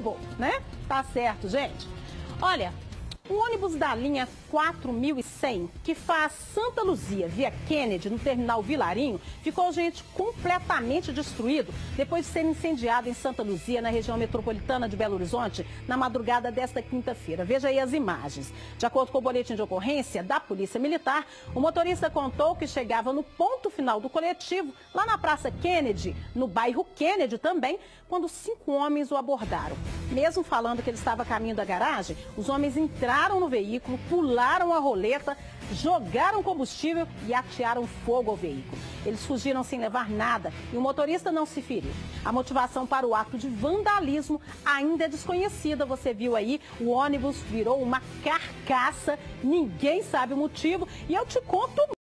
motivo, né? Tá certo, gente. Olha, o ônibus da linha 4100, que faz Santa Luzia via Kennedy no terminal Vilarinho, ficou, gente, completamente destruído depois de ser incendiado em Santa Luzia, na região metropolitana de Belo Horizonte, na madrugada desta quinta-feira. Veja aí as imagens. De acordo com o boletim de ocorrência da Polícia Militar, o motorista contou que chegava no ponto final do coletivo, lá na Praça Kennedy, no bairro Kennedy também, quando cinco homens o abordaram. Mesmo falando que ele estava a caminho da garagem, os homens entraram no veículo, pularam a roleta, jogaram combustível e atearam fogo ao veículo. Eles fugiram sem levar nada e o motorista não se feriu. A motivação para o ato de vandalismo ainda é desconhecida. Você viu aí, o ônibus virou uma carcaça, ninguém sabe o motivo e eu te conto